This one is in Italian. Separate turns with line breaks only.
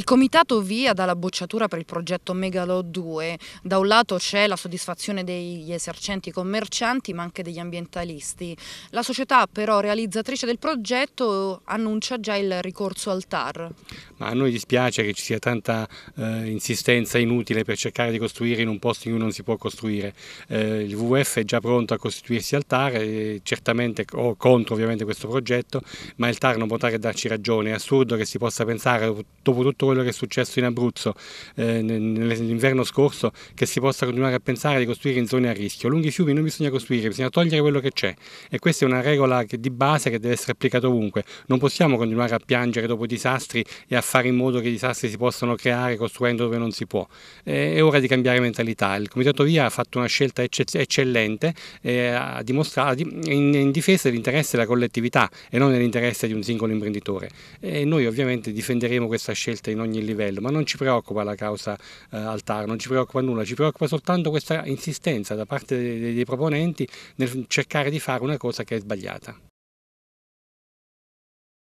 Il comitato via dalla bocciatura per il progetto Megalo 2. Da un lato c'è la soddisfazione degli esercenti commercianti ma anche degli ambientalisti. La società però realizzatrice del progetto annuncia già il ricorso al TAR.
Ma a noi dispiace che ci sia tanta eh, insistenza inutile per cercare di costruire in un posto in cui non si può costruire. Eh, il WWF è già pronto a costituirsi al TAR, e certamente o contro ovviamente questo progetto, ma il TAR non potrà darci ragione. È assurdo che si possa pensare dopo tutto quello che è successo in Abruzzo eh, nell'inverno scorso che si possa continuare a pensare di costruire in zone a rischio. Lunghi fiumi non bisogna costruire, bisogna togliere quello che c'è e questa è una regola di base che deve essere applicata ovunque. Non possiamo continuare a piangere dopo disastri e a fare in modo che i disastri si possano creare costruendo dove non si può. Eh, è ora di cambiare mentalità. Il Comitato Via ha fatto una scelta eccellente eh, dimostrato in, in difesa dell'interesse della collettività e non nell'interesse di un singolo imprenditore. E noi ovviamente difenderemo questa scelta in in ogni livello, ma non ci preoccupa la causa eh, Altar, non ci preoccupa nulla, ci preoccupa soltanto questa insistenza da parte dei, dei proponenti nel cercare di fare una cosa che è sbagliata.